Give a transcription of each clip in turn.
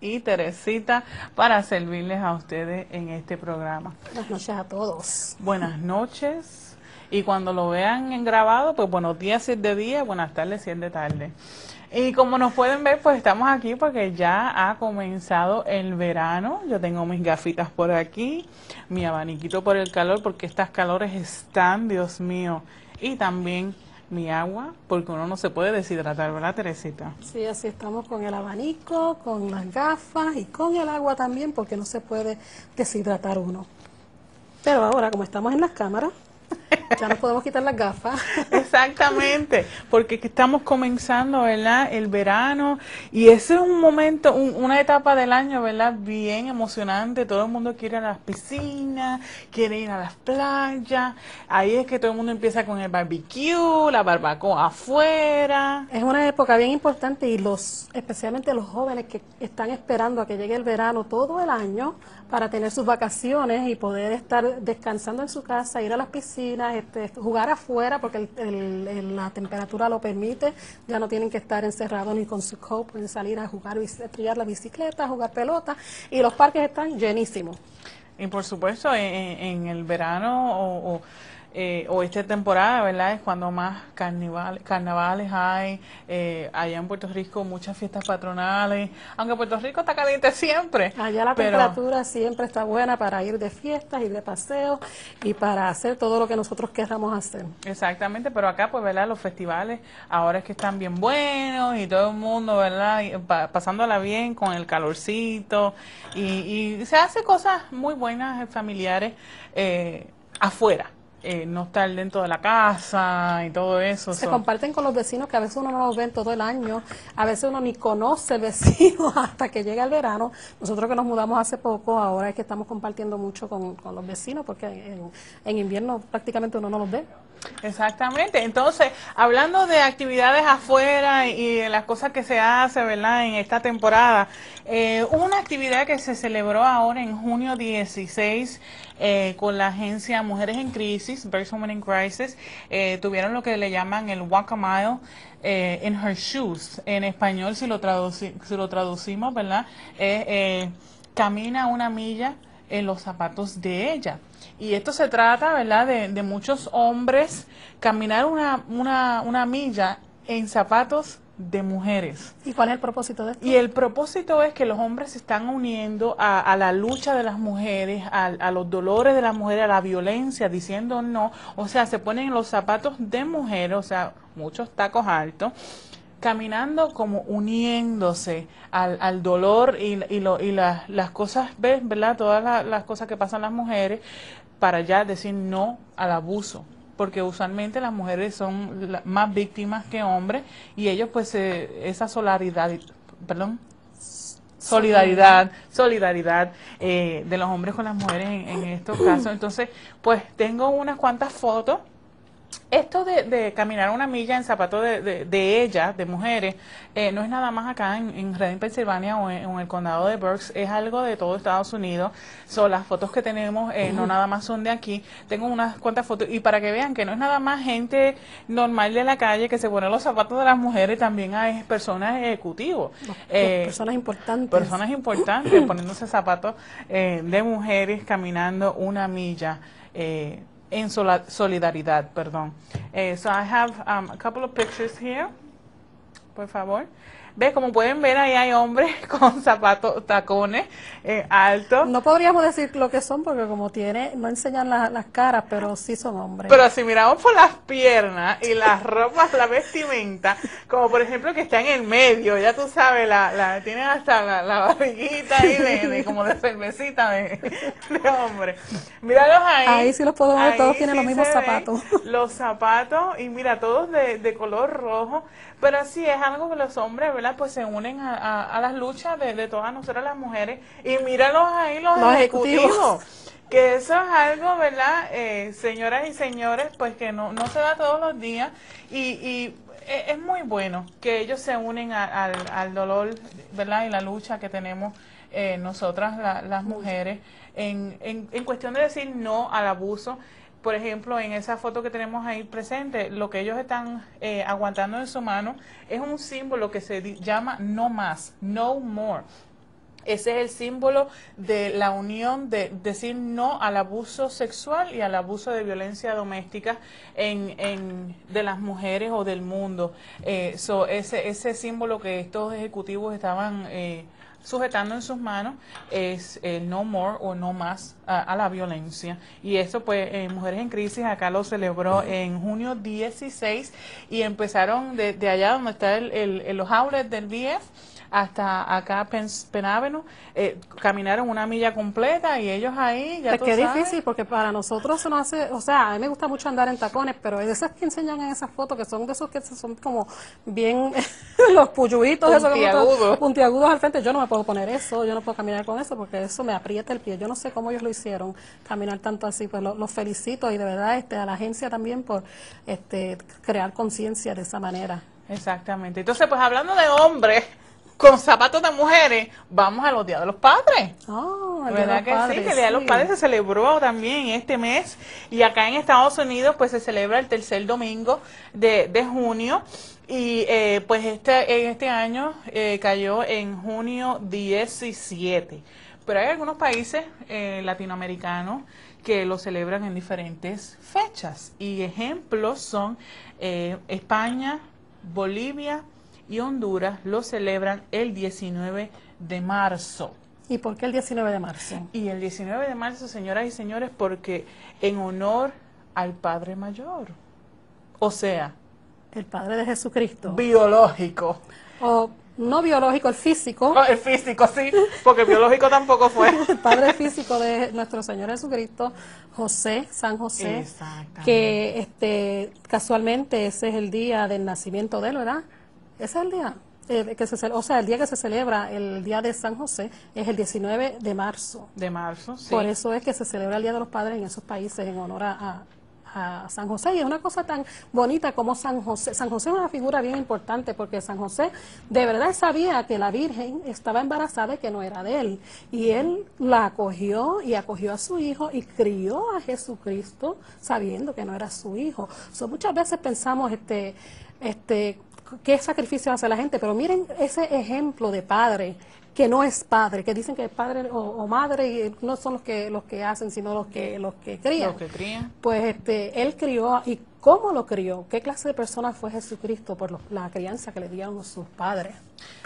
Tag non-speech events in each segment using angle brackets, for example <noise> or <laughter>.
Y Teresita para servirles a ustedes en este programa. Buenas noches a todos. Buenas noches. Y cuando lo vean en grabado, pues buenos días si es de día, buenas tardes si es de tarde. Y como nos pueden ver, pues estamos aquí porque ya ha comenzado el verano. Yo tengo mis gafitas por aquí, mi abaniquito por el calor, porque estas calores están, Dios mío. Y también mi agua, porque uno no se puede deshidratar, ¿verdad, Teresita? Sí, así estamos con el abanico, con las gafas y con el agua también, porque no se puede deshidratar uno. Pero ahora, como estamos en las cámaras, <laughs> ya nos podemos quitar las gafas. Exactamente, porque estamos comenzando, ¿verdad? El verano y ese es un momento, una etapa del año, ¿verdad? Bien emocionante. Todo el mundo quiere ir a las piscinas, quiere ir a las playas. Ahí es que todo el mundo empieza con el barbecue, la barbacoa afuera. Es una época bien importante y los, especialmente los jóvenes que están esperando a que llegue el verano todo el año para tener sus vacaciones y poder estar descansando en su casa, ir a las piscinas, este, jugar afuera porque la temperatura lo permite, ya no tienen que estar encerrados ni con su coat, pueden salir a jugar, a trillar la bicicleta, jugar pelota y los parques están llenísimos. Y por supuesto, en, el verano o eh, o esta temporada, ¿verdad? Es cuando más carnaval, carnavales hay. Eh, allá en Puerto Rico muchas fiestas patronales. Aunque Puerto Rico está caliente siempre. Allá la temperatura siempre está buena para ir de fiestas, ir de paseo y para hacer todo lo que nosotros queramos hacer. Exactamente, pero acá, pues, ¿verdad? Los festivales ahora es que están bien buenos y todo el mundo, ¿verdad? pasándola bien con el calorcito y, y se hace cosas muy buenas familiares eh, afuera eh, no estar dentro de la casa y todo eso. Se comparten con los vecinos que a veces uno no los ve todo el año, a veces uno ni conoce el vecino <laughs> hasta que llega el verano. Nosotros que nos mudamos hace poco, ahora es que estamos compartiendo mucho con, los vecinos porque en, en invierno prácticamente uno no los ve. Exactamente. Entonces, hablando de actividades afuera y de las cosas que se hace, ¿verdad? En esta temporada, eh, una actividad que se celebró ahora en junio 16 eh, con la agencia Mujeres en Crisis, Birds Women in Crisis, eh, tuvieron lo que le llaman el Walk a Mile in Her Shoes. En español, si lo, si lo traducimos, ¿verdad? camina una milla en los zapatos de ella. Y esto se trata, ¿verdad?, de, de muchos hombres caminar una, una, una milla en zapatos de mujeres. ¿Y cuál es el propósito de esto? Y el propósito es que los hombres se están uniendo a, la lucha de las mujeres, a, los dolores de las mujeres, a la violencia, diciendo no. O sea, se ponen los zapatos de mujeres, o sea, muchos tacos altos, caminando como uniéndose al, dolor y, y, lo, y las cosas, ¿verdad? Todas las cosas que pasan las mujeres para ya decir no al abuso porque usualmente las mujeres son más víctimas que hombres y ellos pues esa solidaridad, perdón, solidaridad, solidaridad eh, de los hombres con las mujeres en, en estos casos. Entonces, pues tengo unas cuantas fotos esto de, caminar una milla en zapatos de, de, ellas, de mujeres, eh, no es nada más acá en, en Reading, Pensilvania o en, el condado de Berks, es algo de todo Estados Unidos. Son las fotos que tenemos, eh, no nada más son de aquí. Tengo unas cuantas fotos y para que vean que no es nada más gente normal de la calle que se pone los zapatos de las mujeres, también hay personas ejecutivos. Eh, personas importantes. Personas importantes poniéndose zapatos de mujeres caminando una milla. Eh, en solidaridad, perdón. Eh, so I have um, a couple of pictures here, por favor. ¿Ves? Como pueden ver, ahí hay hombres <laughs> con zapatos, tacones eh, altos. No podríamos decir lo que son porque como tiene, no enseñan las caras, pero sí son hombres. Pero si miramos por las piernas y las ropas, la vestimenta, como por ejemplo que está en el medio, ya tú sabes, la, la tienen hasta la, la barriguita ahí de, como de cervecita de, hombre. Míralos ahí. Ahí sí los podemos ver, todos tienen los mismos zapatos. <laughs> Los zapatos, y mira, todos de, de color rojo, pero sí es algo que los hombres, ¿verdad? Pues se unen a, las luchas de, todas nosotras las mujeres. Y míralos ahí los, ejecutivos. <laughs> Que eso es algo, ¿verdad? Eh, señoras y señores, pues que no, no se da todos los días. Y, y e, es muy bueno que ellos se unen al, al dolor, ¿verdad? Y la lucha que tenemos eh, nosotras, las mujeres, en, en, en cuestión de decir no al abuso por ejemplo, en esa foto que tenemos ahí presente, lo que ellos están eh, aguantando en su mano es un símbolo que se llama no más, no more. Ese es el símbolo de la unión de decir no al abuso sexual y al abuso de violencia doméstica en, en de las mujeres o del mundo. Eh, ese, ese símbolo que estos ejecutivos estaban eh, sujetando en sus manos es el no more o no más a, la violencia. Y eso pues en Mujeres en Crisis acá lo celebró en junio 16 y empezaron de, allá donde está el, el, los outlets del BF hasta acá Penáveno, eh, caminaron una milla completa y ellos ahí ya Es que es difícil porque para nosotros se nos hace, o sea, a mí me gusta mucho andar en tacones, pero esas que enseñan en esas fotos, que son de esos que son como bien <laughs> los puyuitos, puntiagudos. puntiagudos al frente, yo no me puedo poner eso, yo no puedo caminar con eso porque eso me aprieta el pie. Yo no sé cómo ellos lo hicieron, caminar tanto así, pues los felicito y de verdad este, a la agencia también por este, crear conciencia de esa manera. Exactamente. Entonces, pues hablando de hombres, con zapatos de mujeres, vamos a los días de los padres. Oh, ¿Verdad que sí? Que el Día de los Padres se celebró también este mes y acá en Estados Unidos pues se celebra el tercer domingo de, de junio y eh, pues este, este año eh, cayó en junio 17. Pero hay algunos países eh, latinoamericanos que lo celebran en diferentes fechas y ejemplos son España, Bolivia, y Honduras lo celebran el 19 de marzo. ¿Y por qué el 19 de marzo? Y el 19 de marzo, señoras y señores, porque en honor al Padre Mayor. O sea, el Padre de Jesucristo. Biológico. O no biológico, el físico. el físico, sí, porque biológico tampoco fue. <laughs> el Padre físico de nuestro Señor Jesucristo, José, San José, que este casualmente ese es el día del nacimiento de él, ¿verdad? Ese es el día. Eh, que se, o sea, el día que se celebra, el día de San José, es el 19 de marzo. De marzo, sí. Por eso es que se celebra el Día de los Padres en esos países en honor a, a San José. Y es una cosa tan bonita como San José. San José es una figura bien importante porque San José de verdad sabía que la Virgen estaba embarazada y que no era de él. Y él la acogió y acogió a su hijo y crió a Jesucristo sabiendo que no era su hijo. So, muchas veces pensamos, este, este, qué sacrificio hace la gente, pero miren ese ejemplo de padre que no es padre, que dicen que es padre o, madre y no son los que los que hacen, sino los que los que crían. Los que crían. Pues este, él crió y cómo lo crió, qué clase de persona fue Jesucristo por la crianza que le dieron sus padres.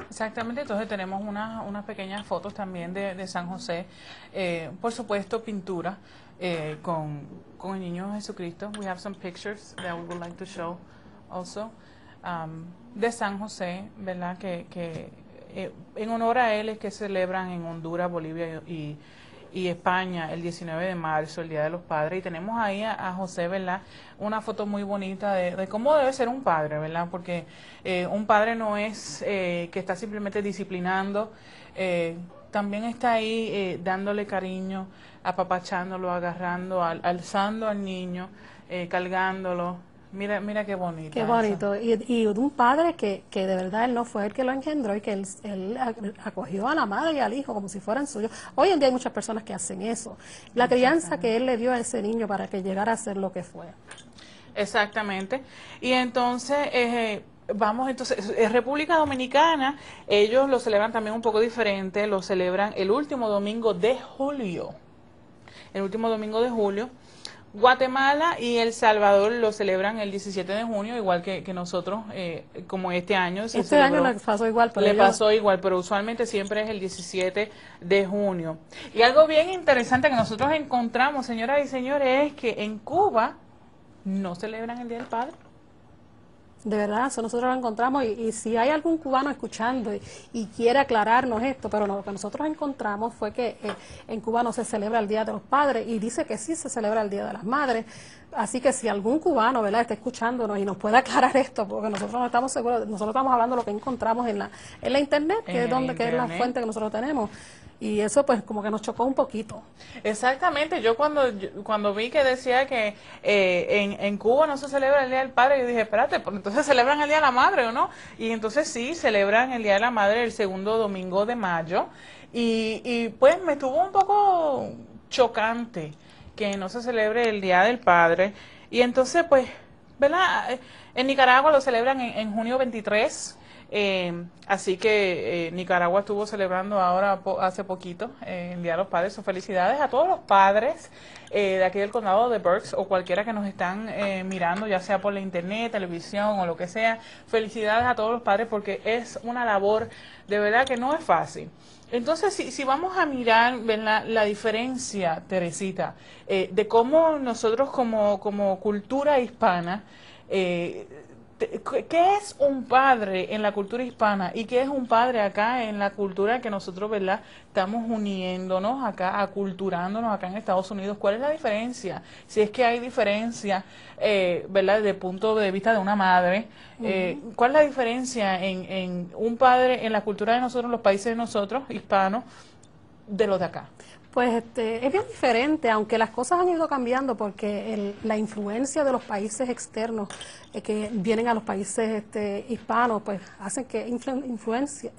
Exactamente, entonces tenemos unas, unas pequeñas fotos también de, San José, eh, por supuesto pintura eh, con, con el niño Jesucristo. We have some pictures that we would like to show also de San José, ¿verdad? Que, que eh, en honor a él es que celebran en Honduras, Bolivia y, y, España el 19 de marzo, el Día de los Padres. Y tenemos ahí a, José, ¿verdad? Una foto muy bonita de, cómo debe ser un padre, ¿verdad? Porque eh, un padre no es eh, que está simplemente disciplinando, también está ahí dándole cariño, apapachándolo, agarrando, alzando al niño, cargándolo, Mira, mira qué bonito. Qué bonito. Y, y, un padre que, que de verdad él no fue el que lo engendró y que él, él, acogió a la madre y al hijo como si fueran suyos. Hoy en día hay muchas personas que hacen eso. La crianza que él le dio a ese niño para que llegara a ser lo que fue. Exactamente. Y entonces, eh, vamos entonces, en República Dominicana, ellos lo celebran también un poco diferente, lo celebran el último domingo de julio. El último domingo de julio Guatemala y El Salvador lo celebran el 17 de junio, igual que, nosotros, eh, como este año. este año le pasó igual. Pero le pasó igual, pero usualmente siempre es el 17 de junio. Y algo bien interesante que nosotros encontramos, señoras y señores, es que en Cuba no celebran el Día del Padre. De verdad, eso nosotros lo encontramos y, si hay algún cubano escuchando y, quiere aclararnos esto, pero lo que nosotros encontramos fue que eh, en Cuba no se celebra el Día de los Padres y dice que sí se celebra el Día de las Madres. Así que si algún cubano, ¿verdad?, está escuchándonos y nos puede aclarar esto, porque nosotros no estamos seguros, nosotros estamos hablando de lo que encontramos en la, en la internet, que es donde que es la fuente que nosotros tenemos y eso pues como que nos chocó un poquito. Exactamente, yo cuando cuando vi que decía que eh, en, en Cuba no se celebra el Día del Padre, yo dije, espérate, pues entonces celebran el Día de la Madre o no? Y entonces sí, celebran el Día de la Madre el segundo domingo de mayo y, y pues me estuvo un poco chocante que no se celebre el Día del Padre y entonces pues, ¿verdad? En Nicaragua lo celebran en, en junio 23 Eh, así que eh, Nicaragua estuvo celebrando ahora hace poquito eh, el Día de los Padres. So, felicidades a todos los padres de aquí del condado de Berks o cualquiera que nos están mirando, ya sea por la internet, televisión o lo que sea. Felicidades a todos los padres porque es una labor de verdad que no es fácil. Entonces, si, si vamos a mirar la, diferencia, Teresita, de cómo nosotros como, como cultura hispana, eh, ¿Qué es un padre en la cultura hispana y qué es un padre acá en la cultura que nosotros, ¿verdad? Estamos uniéndonos acá, aculturándonos acá en Estados Unidos. ¿Cuál es la diferencia? Si es que hay diferencia, eh, ¿verdad? Desde el punto de vista de una madre, eh, ¿cuál es la diferencia en, en un padre en la cultura de nosotros, los países de nosotros, hispanos, de los de acá? Pues este, es bien diferente, aunque las cosas han ido cambiando porque la influencia de los países externos eh, que vienen a los países este, hispanos, pues hacen que influencia,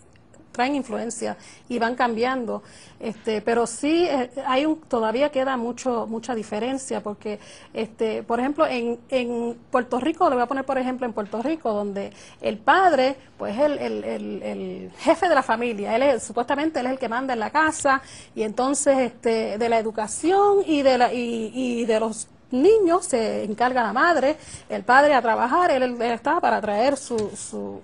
traen influencia y van cambiando. Este, pero sí eh, hay un, todavía queda mucho mucha diferencia porque, este, por ejemplo, en, en Puerto Rico, le voy a poner por ejemplo en Puerto Rico, donde el padre, pues el, el, el, jefe de la familia, él es, supuestamente él es el que manda en la casa y entonces este, de la educación y de la y, y de los niños se encarga la madre, el padre a trabajar, él, él está para traer su, su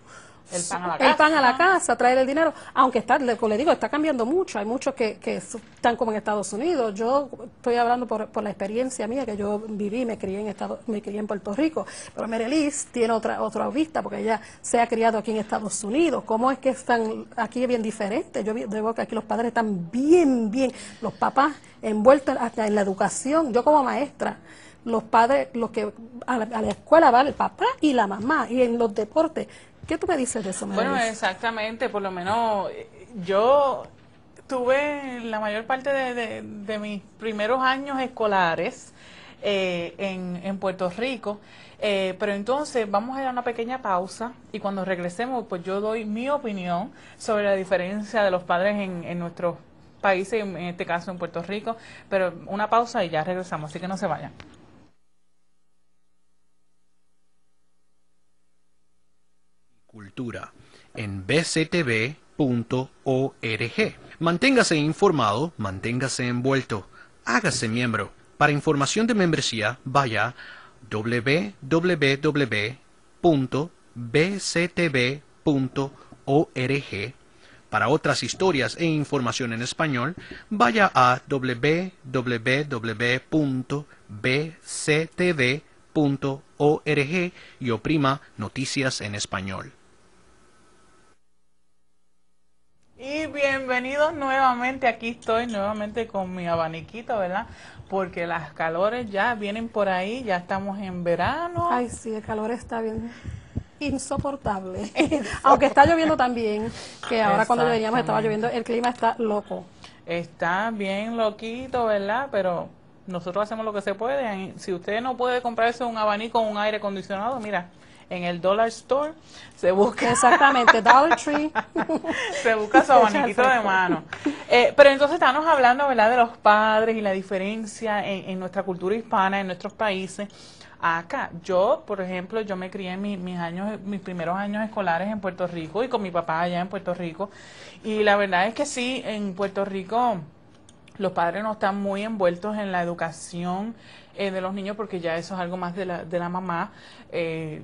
el pan a la casa. El pan a la casa, traer el dinero, aunque está, le, digo, está cambiando mucho, hay muchos que, que están como en Estados Unidos, yo estoy hablando por, por la experiencia mía, que yo viví, me crié en Estado, me crié en Puerto Rico, pero Merelis tiene otra, otra vista, porque ella se ha criado aquí en Estados Unidos, ¿cómo es que están aquí bien diferente? Yo veo que aquí los padres están bien, bien, los papás envueltos hasta en la educación, yo como maestra, los padres, los que a la, a la, escuela van el papá y la mamá, y en los deportes, ¿Qué tú me dices de eso? Bueno, exactamente, por lo menos yo tuve la mayor parte de, mis primeros años escolares eh, en, Puerto Rico, eh, pero entonces vamos a a una pequeña pausa y cuando regresemos, pues yo doy mi opinión sobre la diferencia de los padres en, en nuestros países, en este caso en Puerto Rico, pero una pausa y ya regresamos, así que no se vayan. En bctv.org. Manténgase informado, manténgase envuelto, hágase miembro. Para información de membresía, vaya www.bctv.org. Para otras historias e información en español, vaya a www.bctv.org y oprima Noticias en Español. Y bienvenidos nuevamente, aquí estoy nuevamente con mi abaniquito, ¿verdad? Porque las calores ya vienen por ahí, ya estamos en verano. Ay, sí, el calor está bien insoportable. <laughs> Aunque está lloviendo también, que ahora cuando veníamos estaba lloviendo, el clima está loco. Está bien loquito, ¿verdad? Pero nosotros hacemos lo que se puede. Si usted no puede comprarse un abanico o un aire acondicionado, mira, en el Dollar Store, se busca. Exactamente, Dollar Tree. <laughs> se busca su abaniquito de mano. Eh, pero entonces estamos hablando, ¿verdad?, de los padres y la diferencia en, nuestra cultura hispana, en nuestros países. Acá, yo, por ejemplo, yo me crié en mis años, mis primeros años escolares en Puerto Rico y con mi papá allá en Puerto Rico. Y la verdad es que sí, en Puerto Rico los padres no están muy envueltos en la educación eh, de los niños porque ya eso es algo más de la, de la mamá. Eh,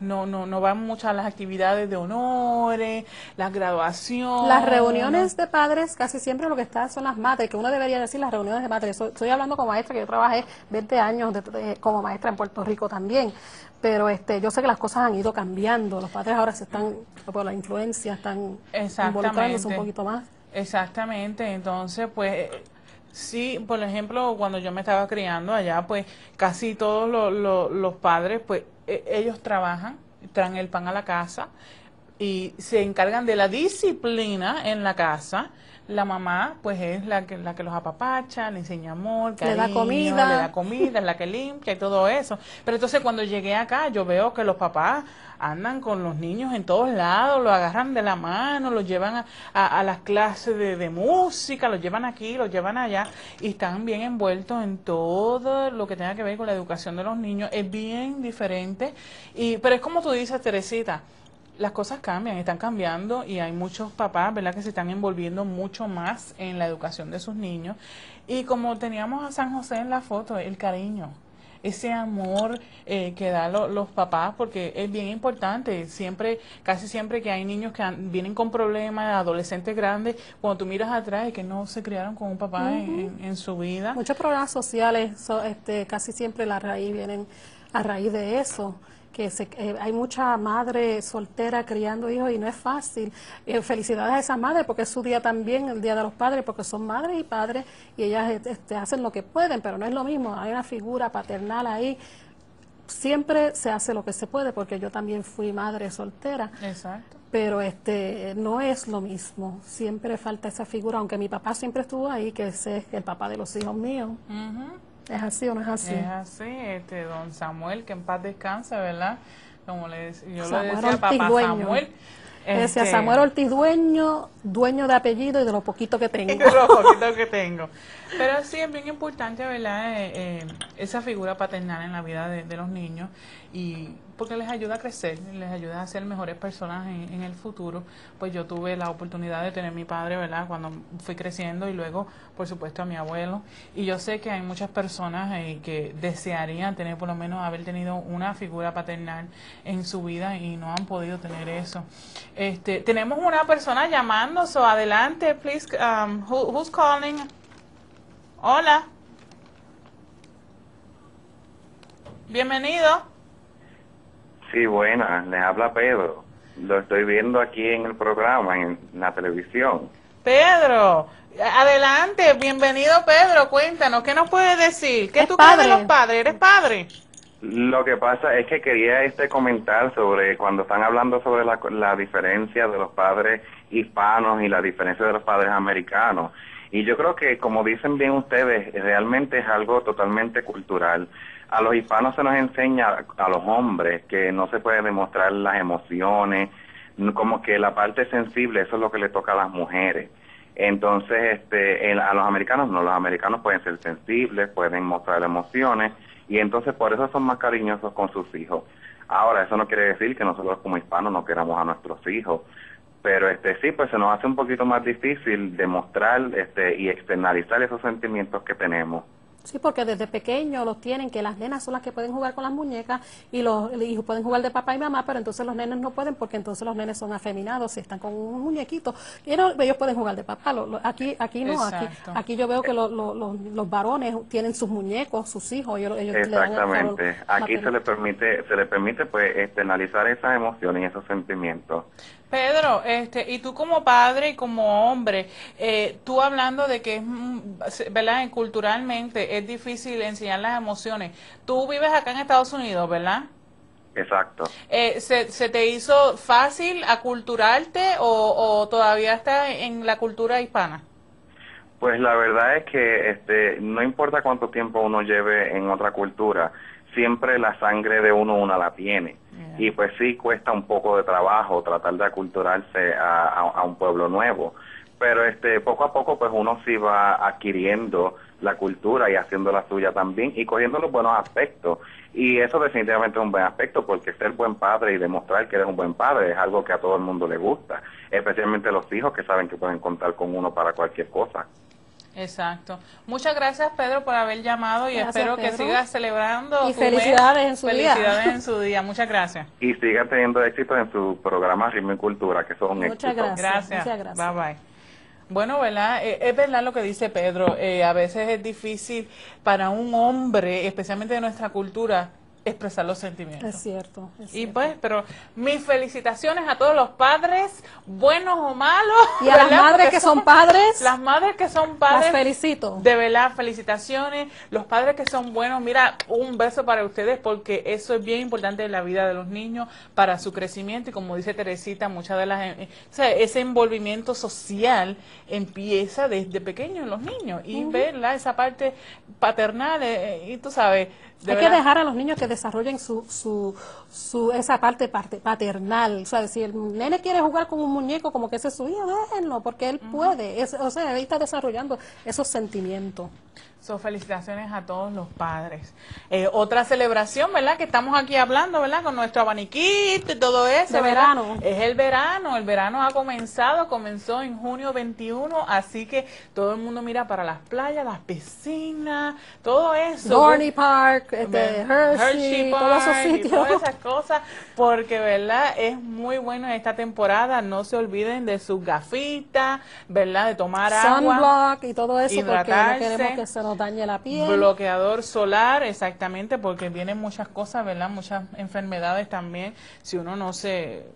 no, no, no van mucho a las actividades de honores, las graduaciones. Las reuniones de padres casi siempre lo que está son las madres, que uno debería decir las reuniones de madres. Estoy hablando como maestra, que yo trabajé 20 años como maestra en Puerto Rico también, pero este, yo sé que las cosas han ido cambiando, los padres ahora se están, por la influencia, están involucrándose un poquito más. Exactamente, entonces pues Sí, por ejemplo, cuando yo me estaba criando allá, pues casi todos los padres, pues e, ellos trabajan, traen el pan a la casa y se encargan de la disciplina en la casa. La mamá, pues es la que, la que los apapacha, le enseña amor, cariño, le da comida, le da comida, es la que limpia y todo eso. Pero entonces cuando llegué acá, yo veo que los papás andan con los niños en todos lados, lo agarran de la mano, los llevan a, las clases de, música, los llevan aquí, los llevan allá y están bien envueltos en todo lo que tenga que ver con la educación de los niños. Es bien diferente, y pero es como tú dices, Teresita, las cosas cambian, están cambiando y hay muchos papás, ¿verdad?, que se están envolviendo mucho más en la educación de sus niños. Y como teníamos a San José en la foto, el cariño, ese amor eh, que dan los papás, porque es bien importante. Siempre, casi siempre que hay niños que vienen con problemas, adolescentes grandes, cuando tú miras atrás y que no se criaron con un papá en, su vida. Muchos problemas sociales, este, casi siempre la raíz vienen a raíz de eso que se, eh, hay mucha madre soltera criando hijos y no es fácil. Eh, felicidades a esa madre porque es su día también, el Día de los Padres, porque son madres y padres y ellas este, hacen lo que pueden, pero no es lo mismo. Hay una figura paternal ahí. Siempre se hace lo que se puede porque yo también fui madre soltera. Exacto. Pero este no es lo mismo. Siempre falta esa figura, aunque mi papá siempre estuvo ahí, que es el papá de los hijos míos. ¿Es así o no es así? Es así, este, don Samuel, que en paz descanse, ¿verdad? Como le, yo le decía, papá Samuel. Decía este, Samuel Ortiz, dueño, dueño de apellido y de lo poquito que tengo. <laughs> de lo poquito que tengo. Pero sí es bien importante, ¿verdad? Eh, eh, esa figura paternal en la vida de, los niños y porque les ayuda a crecer, les ayuda a ser mejores personas en, el futuro. Pues yo tuve la oportunidad de tener mi padre, ¿verdad? Cuando fui creciendo y luego, por supuesto, a mi abuelo. Y yo sé que hay muchas personas eh, que desearían tener, por lo menos, haber tenido una figura paternal en su vida y no han podido tener eso. Este, tenemos una persona llamando, so adelante, please. Um, who's calling? Hola. Bienvenido. Sí, buena, les habla Pedro. Lo estoy viendo aquí en el programa, en la televisión. Pedro, adelante, bienvenido Pedro, cuéntanos, ¿qué nos puedes decir? ¿Qué tú crees de los padres? ¿Eres padre? Lo que pasa es que quería este comentar sobre cuando están hablando sobre la, la diferencia de los padres hispanos y la diferencia de los padres americanos. Y yo creo que, como dicen bien ustedes, realmente es algo totalmente cultural. A los hispanos se nos enseña, a los hombres, que no se puede demostrar las emociones, como que la parte sensible, eso es lo que le toca a las mujeres. Entonces, este, a los americanos no, los americanos pueden ser sensibles, pueden mostrar emociones, y entonces por eso son más cariñosos con sus hijos. Ahora, eso no quiere decir que nosotros como hispanos no queramos a nuestros hijos, pero este sí pues se nos hace un poquito más difícil demostrar este y externalizar esos sentimientos que tenemos Sí, porque desde pequeño los tienen, que las nenas son las que pueden jugar con las muñecas y los hijos pueden jugar de papá y mamá, pero entonces los nenes no pueden porque entonces los nenes son afeminados y están con un muñequito. Y ellos pueden jugar de papá. aquí aquí no, aquí, aquí yo veo que los varones tienen sus muñecos, sus hijos. Ellos, Exactamente. aquí se les permite, se les permite pues externalizar esas emociones y esos sentimientos. Pedro, este, y tú como padre y como hombre, eh, tú hablando de que es, mm, ¿verdad? Culturalmente es difícil enseñar las emociones. Tú vives acá en Estados Unidos, ¿verdad? Exacto. Eh, ¿se, ¿se, te hizo fácil aculturarte o, o todavía estás en la cultura hispana? Pues la verdad es que este, no importa cuánto tiempo uno lleve en otra cultura, siempre la sangre de uno una la tiene. Y pues sí cuesta un poco de trabajo tratar de aculturarse a, un pueblo nuevo. Pero este poco a poco pues uno sí va adquiriendo la cultura y haciendo la suya también y cogiendo los buenos aspectos. Y eso definitivamente es un buen aspecto porque ser buen padre y demostrar que eres un buen padre es algo que a todo el mundo le gusta, especialmente los hijos que saben que pueden contar con uno para cualquier cosa. Exacto. Muchas gracias, Pedro, por haber llamado y espero que sigas celebrando. Y felicidades en su día. Felicidades en su <laughs> día. Muchas gracias. Y siga teniendo éxito en su programa Ritmo y Cultura, que son Muchas gracias. gracias. Muchas gracias. Bye bye. Bueno, ¿verdad? Eh, es verdad lo que dice Pedro. Eh, a veces es difícil para un hombre, especialmente de nuestra cultura, expresar los sentimientos. Es cierto. y pues, pero mis felicitaciones a todos los padres, buenos o malos. <laughs> Y a las madres que son, padres. Las madres que son padres. Las felicito. De verdad, felicitaciones. Los padres que son buenos, mira, un beso para ustedes porque eso es bien importante en la vida de los niños, para su crecimiento y como dice Teresita, muchas de las... Eh, o sea, ese envolvimiento social empieza desde pequeño en los niños y verla, esa parte paternal, eh, y tú sabes Hay que dejar a los niños que desarrollen su, su, su esa parte, parte paternal. O sea, si el nene quiere jugar con un muñeco, como que ese es su hijo, déjenlo, porque él puede. o sea, él está desarrollando esos sentimientos. So, felicitaciones a todos los padres. Eh, otra celebración, ¿verdad? Que estamos aquí hablando, ¿verdad? Con nuestro abaniquito y todo eso. De verano. Es el verano. El verano ha comenzado, comenzó en junio 21, así que todo el mundo mira para las playas, las piscinas, todo eso. Dorney Park, este, Hershey, Park, todos esos sitios. todas esas cosas, porque, ¿verdad? Es muy bueno esta temporada. No se olviden de sus gafitas, ¿verdad? De tomar agua. Sunblock y todo eso, porque no queremos que se nos dañe la piel. Bloqueador solar, exactamente, porque vienen muchas cosas, ¿verdad? Muchas enfermedades también, si uno no se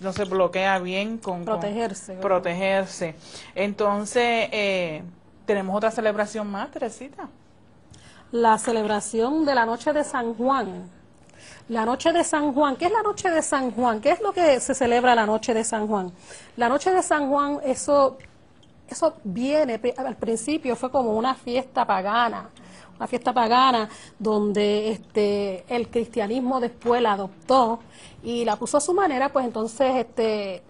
no se bloquea bien con protegerse. protegerse. Entonces, eh, tenemos otra celebración más, Teresita. La celebración de la noche de San Juan. La noche de San Juan, ¿qué es la noche de San Juan? ¿Qué es lo que se celebra la noche de San Juan? La noche de San Juan, eso eso viene, al principio fue como una fiesta pagana, una fiesta pagana donde este, el cristianismo después la adoptó y la puso a su manera, pues entonces este,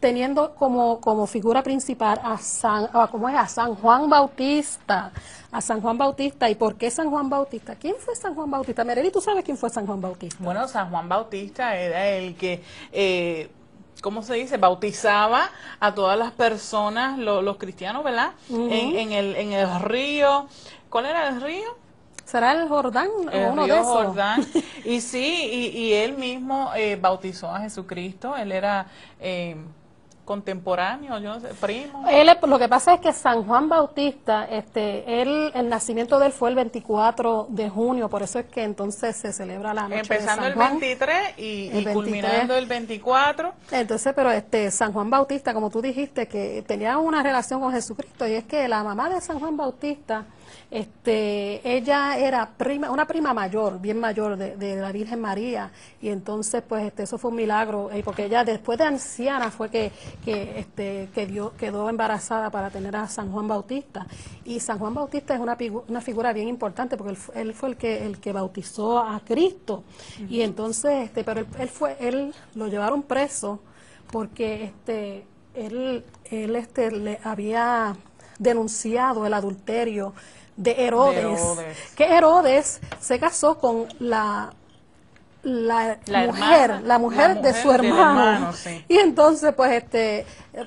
teniendo como, como figura principal a San, ¿cómo es? a San Juan Bautista, a San Juan Bautista. ¿Y por qué San Juan Bautista? ¿Quién fue San Juan Bautista? Mereli, ¿tú sabes quién fue San Juan Bautista? Bueno, San Juan Bautista era el que... Eh, ¿cómo se dice? Bautizaba a todas las personas, los cristianos, ¿verdad? en, el, en el río. ¿Cuál era el río? ¿Será el Jordán? El río Jordán. <laughs> Y sí, y, él mismo eh, bautizó a Jesucristo. Él era... Eh, contemporáneo, yo no sé, primo. Él, lo que pasa es que San Juan Bautista, este, él, el nacimiento de él fue el 24 de junio, por eso es que entonces se celebra la noche Empezando de San el 23 y, culminando el 24. Entonces, pero este San Juan Bautista, como tú dijiste, que tenía una relación con Jesucristo, y es que la mamá de San Juan Bautista, este, ella era prima, una prima mayor, bien mayor de, la Virgen María, y entonces pues este, eso fue un milagro, eh, porque ella después de anciana fue que, que, este, que dio, quedó embarazada para tener a San Juan Bautista. Y San Juan Bautista es una, una figura bien importante porque él, fue el que, el que bautizó a Cristo. Y entonces, este, pero él, fue, él lo llevaron preso porque este, él, él este, le había denunciado el adulterio de Herodes, que Herodes se casó con la la, mujer, la mujer, de su hermano. Y entonces, pues, este, eh,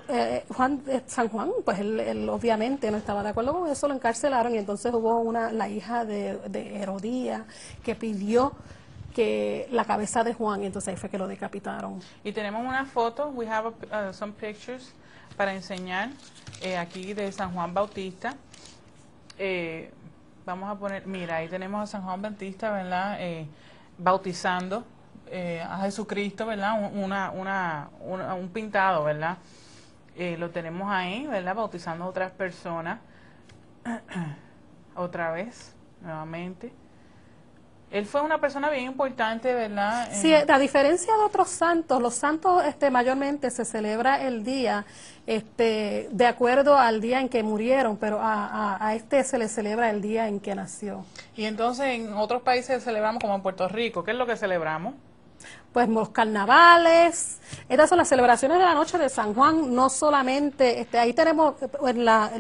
eh, Juan, eh, San Juan, pues él, obviamente no estaba de acuerdo con eso, lo encarcelaron y entonces hubo una, la hija de, de Herodía que pidió que la cabeza de Juan y entonces ahí fue que lo decapitaron. Y tenemos una foto, we have uh, some pictures para enseñar aquí de San Juan Bautista eh, vamos a poner, mira, ahí tenemos a San Juan Bautista, ¿verdad? Eh, bautizando eh, a Jesucristo, ¿verdad? Una, una, un pintado, ¿verdad? Eh, lo tenemos ahí, ¿verdad? Bautizando a otras personas. <clears throat> Otra vez, nuevamente. Él fue una persona bien importante, ¿verdad? Sí, a diferencia de otros santos, los santos este, mayormente se celebra el día este, de acuerdo al día en que murieron, pero a, a, este se le celebra el día en que nació. Y entonces en otros países celebramos como en Puerto Rico, ¿qué es lo que celebramos? Pues los carnavales, estas son las celebraciones de la noche de San Juan, no solamente, este, ahí tenemos en la,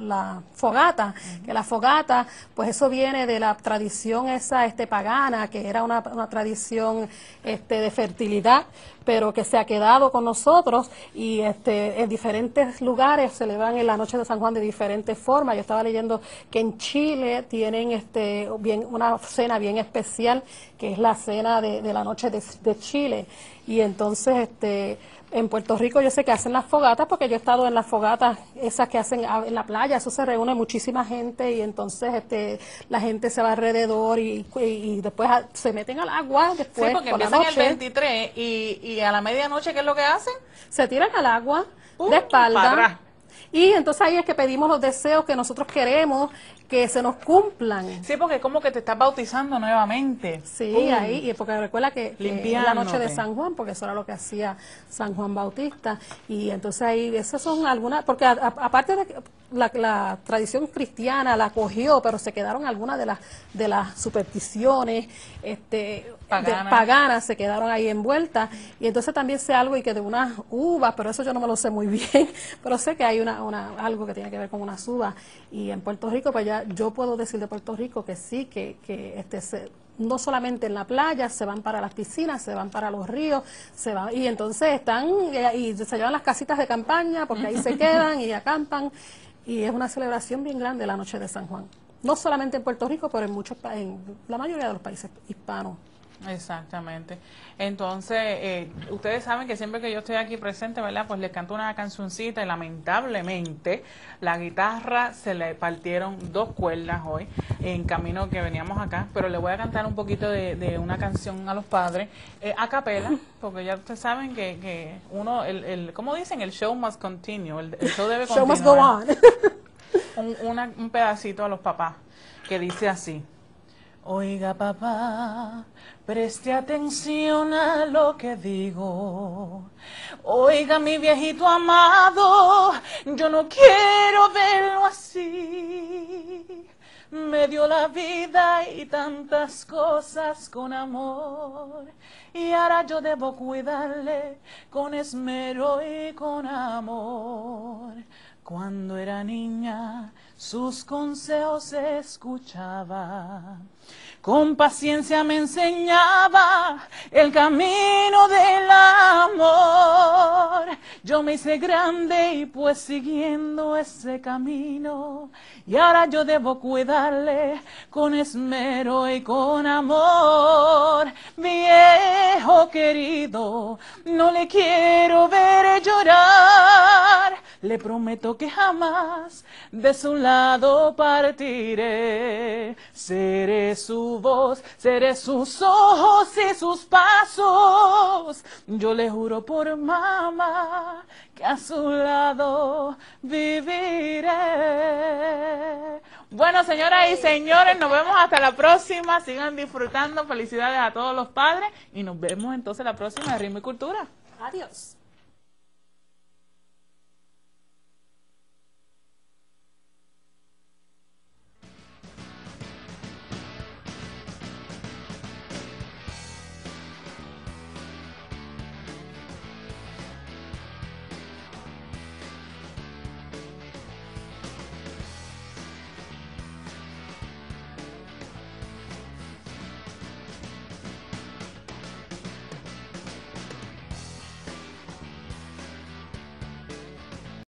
la, fogata, que la fogata, pues eso viene de la tradición esa este, pagana, que era una, una tradición este, de fertilidad, pero que se ha quedado con nosotros y este, en diferentes lugares celebran en la noche de San Juan de diferentes formas. Yo estaba leyendo que en Chile tienen este, bien, una cena bien especial, que es la cena de, de la noche de, de Chile. Y entonces, este, en Puerto Rico yo sé que hacen las fogatas porque yo he estado en las fogatas esas que hacen en la playa, eso se reúne muchísima gente y entonces este la gente se va alrededor y, y, después se meten al agua después sí, porque empiezan el 23 y, y a la medianoche ¿qué es lo que hacen? Se tiran al agua de espalda Y entonces ahí es que pedimos los deseos que nosotros queremos que se nos cumplan. Sí, porque como que te estás bautizando nuevamente. Sí, Uy. ahí, y porque recuerda que eh, la noche de. San Juan, porque eso era lo que hacía San Juan Bautista, y entonces ahí esas son algunas, porque a- a- aparte de que la, la tradición cristiana la cogió, pero se quedaron algunas de las de las supersticiones este, Paganas. paganas, se quedaron ahí envueltas, y entonces también sé algo y que de unas uvas, pero eso yo no me lo sé muy <laughs> bien, pero sé que hay una, una algo que tiene que ver con unas uvas, y en Puerto Rico, pues ya yo puedo decir de Puerto Rico que sí, que, que este se, no solamente en la playa, se van para las piscinas, se van para los ríos, se van, y entonces están, eh, y se llevan las casitas de campaña, porque ahí se <laughs> quedan y acampan, y es una celebración bien grande la noche de San Juan. No solamente en Puerto Rico, pero en muchos en la mayoría de los países hispanos. Exactamente. Entonces, eh, ustedes saben que siempre que yo estoy aquí presente, ¿verdad? Pues les canto una cancioncita y lamentablemente la guitarra se le partieron dos cuerdas hoy en camino que veníamos acá, pero le voy a cantar un poquito de, de una canción a los padres eh, a capela, porque ya ustedes saben que, que uno, el, el, ¿cómo dicen? El show must continue, el, el show debe Show continuar. must go on. <laughs> un, una- un pedacito a los papás que dice así. Oiga papá, preste atención a lo que digo. Oiga mi viejito amado, yo no quiero verlo así. Me dio la vida y tantas cosas con amor. Y ahora yo debo cuidarle con esmero y con amor. Cuando era niña, sus consejos escuchaba. Con paciencia me enseñaba el camino del amor. Yo me hice grande y pues siguiendo ese camino. Y ahora yo debo cuidarle con esmero y con amor. Viejo querido, no le quiero ver llorar. Le prometo que jamás de su lado partiré. Seré su voz, seré sus ojos y sus pasos. Yo le juro por mamá que a su lado viviré. Bueno, señoras y señores, nos vemos hasta la próxima. Sigan disfrutando. Felicidades a todos los padres y nos vemos entonces la próxima de Ritmo y Cultura. Adiós.